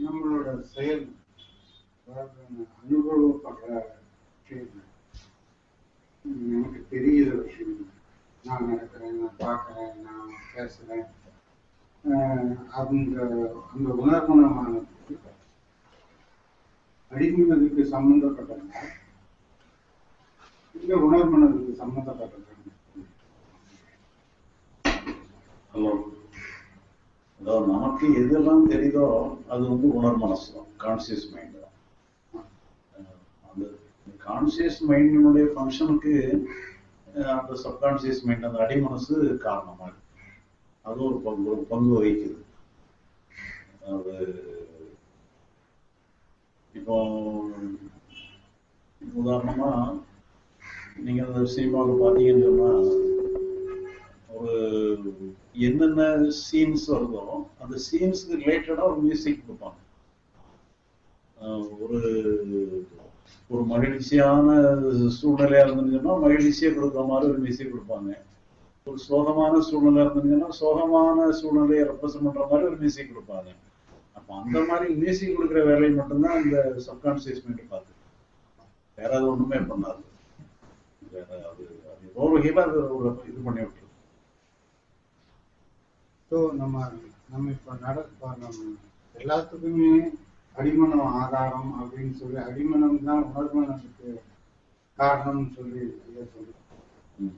நம்மளோட செயல் அனுபவப்படுற விஷயம் எனக்கு தெரியுற விஷயம் நான் நடக்கிறேன் நான் பார்க்குறேன் நான் பேசுகிறேன் அந்த அந்த உணர்வுணமானது அடிமனதுக்கு சம்பந்தப்பட்டவங்க இந்த உணர்மனதுக்கு சம்பந்தப்பட்டவங்க ஹலோ அதாவது நமக்கு எதெல்லாம் தெரியுதோ அது வந்து உணர் மனசு தான் கான்சியஸ் மைண்ட் தான் அந்த கான்சியஸ் மைண்டினுடைய ஃபங்க்ஷனுக்கு அந்த சப்கான்சியஸ் மைண்ட் அந்த அடி மனசு காரணமா இருக்கு அது ஒரு பங்கு ஒரு பங்கு வகிக்குது. அது இப்போ உதாரணமா நீங்க அந்த சினிமாவில் பார்த்தீங்கன்னு சொன்னா என்னென்ன சீன்ஸ் வருதோ அந்த சீன்ஸ்க்கு ரிலேட்டடா ஒரு மியூசிக் கொடுப்பாங்க. ஒரு ஒரு மகிழ்ச்சியான சூழ்நிலையா இருந்துச்சுன்னா மகிழ்ச்சியை கொடுக்குற மாதிரி ஒரு மியூசிக் கொடுப்பாங்க. ஒரு சோகமான சூழ்நிலை இருந்துச்சுன்னா சோகமான சூழ்நிலையை ரெப்ரசன்ட் பண்ற மாதிரி ஒரு மியூசிக் கொடுப்பாங்க. அப்போ அந்த மாதிரி மியூசிக் கொடுக்குற வேலையை மட்டும்தான் இந்த சப்கான்சியஸ் மைண்ட் பார்த்து வேற அது ஒண்ணுமே பண்ணாது. வேற அது அது ஏதோ ஒரு வகையில ஒரு இது பண்ணி விட்டுருக்கு. ஸோ நம்ம நம்ம இப்போ நட எல்லாத்துக்குமே அடிமனம் ஆதாரம் அப்படின்னு சொல்லி அடிமனம் தான் உணர்மனத்துக்கு காரணம்னு சொல்லி ஐயா சொல்லி ம்.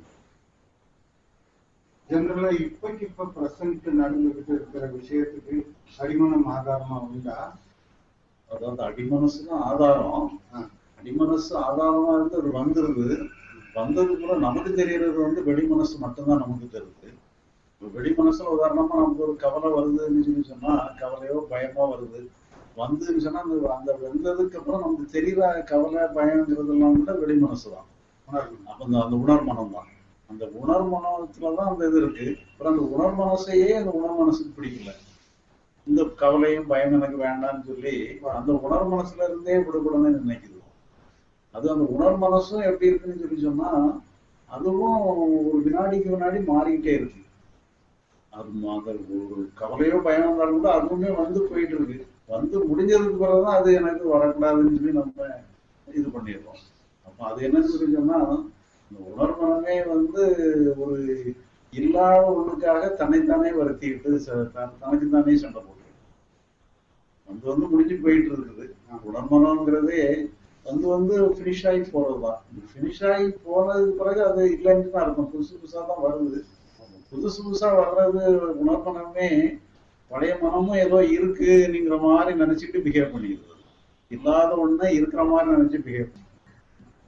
ஜெனரலா இப்போக்கு இப்போ ப்ரெசன்ட் நடந்துகிட்டு இருக்கிற விஷயத்துக்கு அடிமனம் ஆதாரமா உண்டா? அதாவது அடிமனசு தான் ஆதாரம் அடிமனசு ஆதாரமா இருந்து அது வந்துருது. வந்ததுக்கு கூட நமக்கு தெரியறது வந்து வெடி மனசு மட்டும்தான் நமக்கு தெரியுது. இப்ப வெடி மனசுல உதாரணமா நமக்கு ஒரு கவலை வருதுன்னு சொல்லி சொன்னா கவலையோ பயமோ வருது. வந்துன்னு சொன்னா அந்த அந்த வந்ததுக்கு அப்புறம் நமக்கு தெரியற கவலை பயங்கிறதெல்லாம் கூட வெடி மனசுதான் உணர்வு. அப்ப அந்த அந்த உணர் மனம் தான். அந்த உணர் மனத்துலதான் அந்த இது இருக்கு. அப்புறம் அந்த உணர் மனசையே அந்த உணர் மனசுக்கு பிடிக்கல. இந்த கவலையும் பயம் எனக்கு வேண்டாம்னு சொல்லி அந்த உணர் மனசுல இருந்தே விடுபடணும்னு நினைக்குது. அது அந்த உணர் மனசும் எப்படி இருக்குன்னு சொல்லி சொன்னா அதுவும் ஒரு வினாடிக்கு வினாடி மாறிக்கிட்டே இருக்கு. அது ஒரு கவலையோ பயம் வந்தாலும் கூட அதுவுமே வந்து போயிட்டு இருக்கு வந்து முடிஞ்சதுக்கு பிறகுதான் அது எனக்கு வரக்கூடாதுன்னு சொல்லி நம்ம இது பண்ணிடுறோம் அப்ப அது என்னன்னு சொல்லி சொன்னா இந்த உணர்மனமே வந்து ஒரு இல்லாத ஒண்ணுக்காக தன்னைத்தானே வருத்திக்கிட்டு ச- த- சண்டை போட்டு அது வந்து முடிஞ்சு போயிட்டு இருக்குது உணர்மனம்ங்கிறதே வந்து வந்து ஃபினிஷ் ஆகி போறதுதான். ஃபினிஷ் ஆகி போனதுக்கு பிறகு அது இல்லைன்னு தான் இருக்கும் புதுசு புதுசா தான் வருது. புதுசு புதுசா வர்றது உணர்மனமே பழைய மனமும் ஏதோ இருக்குங்கிற மாதிரி நினைச்சிட்டு பிஹேவ் பண்ணிடுது இல்லாத ஒண்ணு இருக்கிற மாதிரி நினைச்சு பிஹேவ்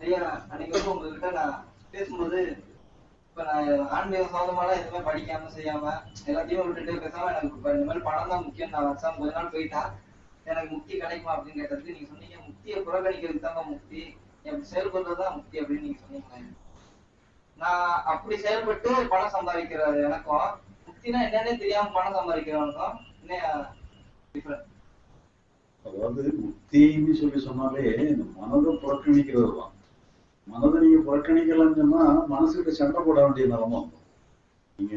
ஐயா அன்னைக்கு உங்ககிட்ட நான் பேசும்போது இப்ப நான் ஆன்மீக சம்பந்தமாலாம் எதுவுமே படிக்காம செய்யாம எல்லாத்தையும் விட்டுட்டு பேசாம எனக்கு இப்ப இந்த மாதிரி பணம் தான் முக்கியம். நான் எக்ஸாம் கொஞ்ச நாள் போயிட்டா எனக்கு முக்தி கிடைக்குமா அப்படின்னு கேட்டதுக்கு நீங்க சொன்னீங்க முக்தியை புறக்கணிக்கிறதுக்கு தாங்க முக்தி எப்படி செயல்படுறதுதான் முக்தி அப்படின்னு நீங்க சொன்னீங்க நான் அப்படி செயல்பட்டு பணம் சம்பாதிக்கிற எனக்கும். முக்தினா என்னன்னே தெரியாம பணம் சம்பாதிக்கிறவனுக்கும் என்ன டிஃபரன்ஸ் அதாவது முக்தின்னு சொல்லி சொன்னாலே இந்த மனதை புறக்கணிக்கிறது தான் மனதை நீங்க புறக்கணிக்கலன்னு சொன்னா மனசுக்கிட்ட சண்டை போட வேண்டிய நிலைமை நீங்க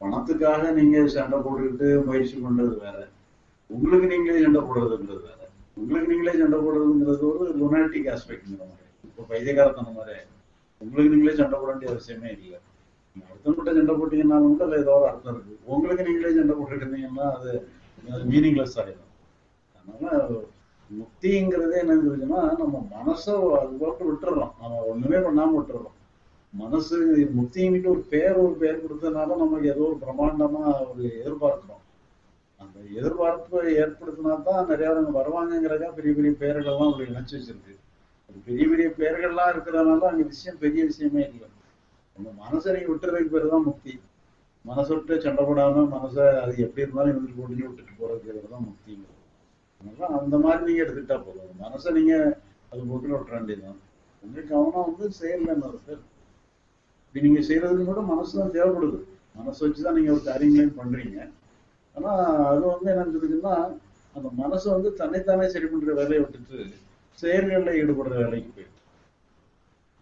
பணத்துக்காக நீங்க சண்டை போட்டுக்கிட்டு முயற்சி பண்றது வேற. உங்களுக்கு நீங்களே சண்டை போடுறதுங்கிறது வேற. உங்களுக்கு நீங்களே சண்டை போடுறதுங்கிறது ஒரு ரொனாட்டிக் ஆஸ்பெக்ட் மாதிரி. இப்போ பைத்தியகாரத்தன மாதிரி. உங்களுக்கு நீங்களே சண்டை போட வேண்டிய அவசியமே இல்லை. நீங்க சண்டை போட்டீங்கன்னாலும் கூட அதுல ஏதோ ஒரு அர்த்தம் இருக்கு. உங்களுக்கு நீங்களே சண்டை போட்டுட்டு இருந்தீங்கன்னா அது மீனிங்லெஸ் ஆகிடும் அதனால முக்திங்கிறதே என்ன சொல்லிச்சுன்னா நம்ம மனசை அது போட்டு விட்டுறோம் நம்ம ஒண்ணுமே பண்ணாம விட்டுறோம் மனசு முக்திங்கிட்ட ஒரு பேர் ஒரு பேர் கொடுத்ததுனால நமக்கு ஏதோ ஒரு பிரம்மாண்டமா ஒரு எதிர்பார்க்கிறோம். அந்த எதிர்பார்ப்பை ஏற்படுத்தினா தான் நிறைய வருவாங்கங்கிறதா பெரிய பெரிய பேர்கள்லாம் அப்படி நினைச்சு வச்சிருக்கு. பெரிய பெரிய பேர்கள்லாம் இருக்கிறதுனால அங்க விஷயம் பெரிய விஷயமே இல்லை. நம்ம மனசை நீங்க விட்டுறதுக்கு பேர் தான் முக்தி. மனசை விட்டு சண்டை போடாம மனசை அது எப்படி இருந்தாலும் இவங்களுக்கு ஒடிஞ்சு விட்டுட்டு போறதுக்கு தான் முக்திங்கிறது அதனால அந்த மாதிரி நீங்க எடுத்துக்கிட்டா போதும். மனசை நீங்க அது போட்டு விட்டுற வேண்டியதுதான். கொஞ்சம் கவனம் வந்து செயல்ல இருக்கு இப்ப நீங்க செய்யறதுக்கு கூட மனசு தான் தேவைப்படுது. மனசை வச்சுதான் நீங்க ஒரு காரியங்களையும் பண்றீங்க. ஆனா அது வந்து என்ன சொல்லுதுன்னா அந்த மனசை வந்து தன்னைத்தானே சரி பண்ற வேலையை விட்டுட்டு செயல்கள்ல ஈடுபடுற வேலைக்கு போயிடுது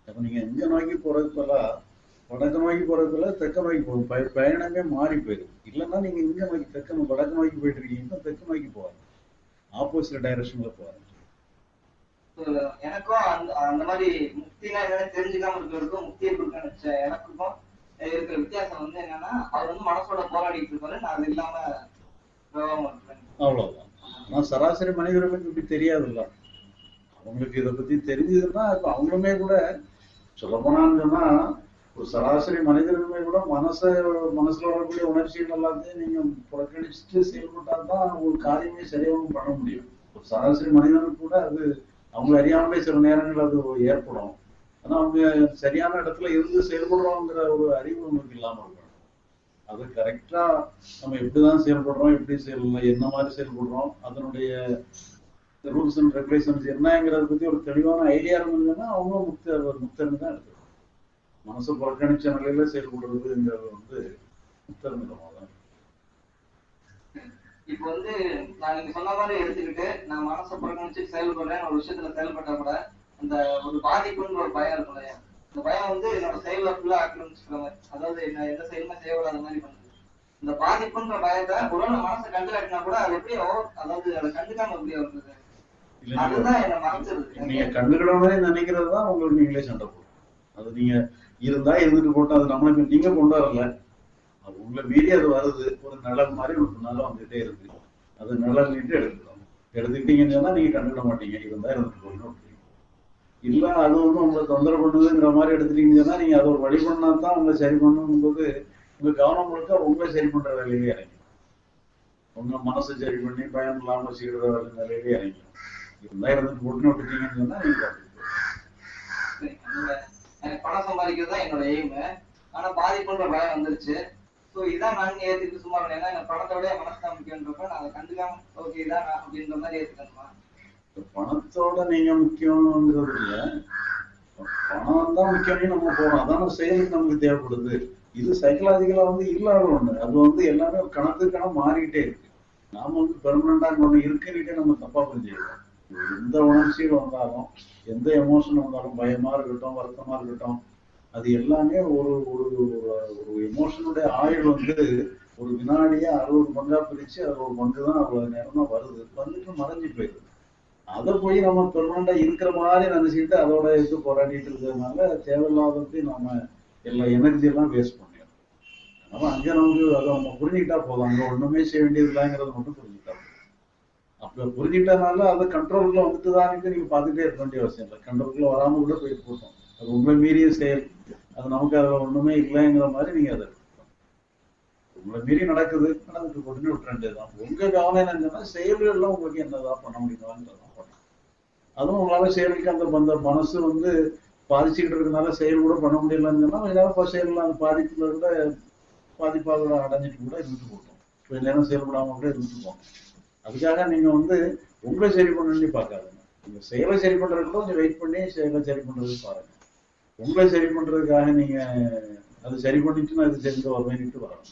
அப்ப நீங்க எங்க நோக்கி போறதுக்கு பதிலா வடக்கு நோக்கி போறதுல தெற்க நோக்கி போகும் பய பயணமே மாறி போயிடும் இல்லைன்னா நீங்க இங்க நோக்கி தெற்கு வடக்கு நோக்கி போயிட்டு இருக்கீங்கன்னா தெற்கு நோக்கி போவாங்க ஆப்போசிட் டைரக்ஷன்ல போறாங்க So, எனக்கும் அந்த அந்த மாதிரி முக்தினா என்னன்னு தெரிஞ்சுக்காம இருக்கிறதுக்கும் முக்தியை கொடுக்க எனக்கும் இருக்கிற வித்தியாசம் வந்து என்னன்னா அவர் வந்து மனசோட போராடிட்டு இருப்பாரு நான் அது இல்லாம அவ்வளவுதான். ஆனா சராசரி மனிதர்களுக்கு இப்படி தெரியாதுல்ல. அவங்களுக்கு இதை பத்தி தெரிஞ்சதுன்னா இப்ப அவங்களுமே கூட சொல்லப்போனான்னு சொன்னா ஒரு சராசரி மனிதர்களுமே கூட மனச மனசுல வரக்கூடிய உணர்ச்சிகள் எல்லாத்தையும் நீங்க புறக்கணிச்சுட்டு செயல்பட்டா தான் ஒரு காரியமே சரியாகவும் பண்ண முடியும். ஒரு சராசரி மனிதனுக்கு கூட அது அவங்க அறியாமலே சில நேரங்கள் அது ஏற்படும். ஆனா அவங்க சரியான இடத்துல இருந்து செயல்படுறோங்கிற ஒரு அறிவு நமக்கு இல்லாம இருக்கணும் அது கரெக்டா நம்ம எப்படிதான் செயல்படுறோம் எப்படி செயல் என்ன மாதிரி செயல்படுறோம் அதனுடைய ரூல்ஸ் அண்ட் ரெகுலேஷன்ஸ் என்னங்கிறத பத்தி ஒரு தெளிவான ஐடியா இருந்ததுன்னா அவங்க முக்த முக்தர்னு தான் எடுத்துக்கணும் மனசு புறக்கணிச்ச நிலையில செயல்படுறதுங்கிறது வந்து முக்தர் நிலமா தான். இப்போ வந்து நான் நீங்க சொன்ன மாதிரி எடுத்துக்கிட்டு நான் மனசை புறக்கணிச்சு செயல்படுறேன் ஒரு விஷயத்துல செயல்பட்டா கூட அந்த ஒரு பாதிப்புன்ற ஒரு பயம் இருக்கும் இல்லையா? இந்த பயம் வந்து என்னோட செயல ஃபுல்லா ஆக்கிரமிச்சுக்கிற மாதிரி. அதாவது என்ன எந்த செயலுமே செய்யக்கூடாத மாதிரி பண்ணுது. இந்த பாதிப்புன்ற பயத்தை ஒருவேளை மனசை கண்டு காட்டினா கூட அது எப்படி அதாவது அதை கண்டுக்காம எப்படி வருது நீங்க- அதுதான் என்ன மறைச்சிருது நீங்க கண்டுக்கிடவே நினைக்கிறது தான் உங்களுக்கு நீங்களே சண்டை போடும். அது நீங்க இருந்தா இருந்துட்டு போட்டு அது நம்மளுக்கு நீங்க கொண்டு வரல. அது உங்களை மீறி அது வருது. ஒரு நிழல் மாதிரி ஒரு பின்னால வந்துட்டே இருக்கு. அது நிழல் நீட்டு எடுத்துக்கணும் எடுத்துக்கிட்டீங்கன்னு சொன்னா நீங்க கண்டுக்கிட மாட்டீங்க. இருந்தா இருந்துட்டு போகணும். இல்ல அது வந்து உங்களை தொந்தரவு பண்ணுதுங்கிற மாதிரி எடுத்துட்டீங்கன்னு சொன்னா நீங்க அதை ஒரு வழி பண்ணா தான் உங்களை சரி பண்ணும்போது உங்க கவனம் முழுக்க உங்களை சரி பண்ற வேலையிலே இறங்கி உங்க மனசை சரி பண்ணி பயம் இல்லாம வச்சுக்கிற வேலையிலே இறங்கி இருந்தா இருந்துட்டு போட்டுன்னு விட்டுட்டீங்கன்னு சொன்னா நீங்க பணம் சம்பாதிக்கிறது தான் என்னோட எய்ம் ஆனா பாதிப்புன்ற பயம் வந்துருச்சு. சோ இதான் நான் ஏத்துட்டு சும்மா. ஏன்னா எனக்கு பணத்தை விட மனசு தான் முக்கியன்றப்ப நான் அதை கண்டுக்காம ஓகே இதான் அப்படின்ற மாதிரி ஏத்துக்கணுமா இப்ப பணத்தோட நீங்க முக்கியங்கிறது இல்ல. பணம் தான் முக்கியம்னு நம்ம போறோம். அதான செயலுக்கு நமக்கு தேவைப்படுது. இது சைக்கலாஜிக்கலா வந்து இல்லாத ஒண்ணு. அது வந்து எல்லாமே கணக்கு கணம் மாறிக்கிட்டே இருக்கு. நாம வந்து பெர்மனண்டா ஒண்ணு இருக்குன்னுட்டே நம்ம தப்பா புரிஞ்சுக்கிறோம். எந்த உணர்ச்சியில் வந்தாலும் எந்த எமோஷன் வந்தாலும் பயமா இருக்கட்டும் வருத்தமா இருக்கட்டும் அது எல்லாமே ஒரு ஒரு ஒரு எமோஷனுடைய ஆயுள் வந்து ஒரு வினாடியே அறுபது பங்கா பிரிச்சு அது ஒரு பங்கு தான் அவ்வளவு நேரம் தான் வருது. வந்துட்டு மறைஞ்சு போயிடுது. அதை போய் நம்ம பெர்மனண்டா இருக்கிற மாதிரி நினைச்சுக்கிட்டு அதோட இது போராடிட்டு இருக்கிறதுனால தேவையில்லாதது நம்ம எல்லா எனர்ஜி எல்லாம் வேஸ்ட் பண்ணிடும் நம்ம அங்க நமக்கு அதை நம்ம புரிஞ்சுக்கிட்டா போதும். அங்கே ஒண்ணுமே செய்ய வேண்டியது இல்லைங்கிறத மட்டும் புரிஞ்சுக்கணும். புரிஞ்சுக்கிட்டனால அது கண்ட்ரோலுக்குள்ள வந்துட்டுதான்னு நீங்க பாத்துட்டே இருக்க வேண்டிய அவசியம் இல்லை. கண்ட்ரோலுக்குள்ள வராம கூட போயிட்டு போட்டோம் அது உங்களை மீறிய செயல். அது நமக்கு அதுல ஒண்ணுமே இல்லைங்கிற மாதிரி நீங்க அதை உங்களை மீறி நடக்குது. நடந்துட்டு போட்டுன்னு விட்டுற வேண்டியதுதான். உங்க கவனம் என்னன்னா செயல்கள்லாம் உங்களுக்கு என்னதான் பண்ண முடியுமான்றதான் பண்ணணும் அதுவும் உங்களால செயலுக்கு அந்த அந்த மனசு வந்து பாதிச்சுக்கிட்டு இருக்கனால செயல் கூட பண்ண முடியலன்னு சொன்னா கொஞ்ச செயல் அந்த பாதிப்புல இருந்த பாதிப்பாக அடைஞ்சிட்டு கூட இருந்துட்டு போட்டோம் கொஞ்ச நேரம் செயல்படாம கூட இருந்துட்டு போகணும் அதுக்காக நீங்க வந்து உங்களை சரி பண்ணி பார்க்காதுங்க. நீங்கள் செயலை சரி பண்றதுக்கு கொஞ்சம் வெயிட் பண்ணி செயலை சரி பண்றதுக்கு பாருங்க. உங்களை சரி பண்றதுக்காக நீங்க அது சரி பண்ணிட்டு அது இது தெரிஞ்சு வருவேன்ட்டு வரணும்.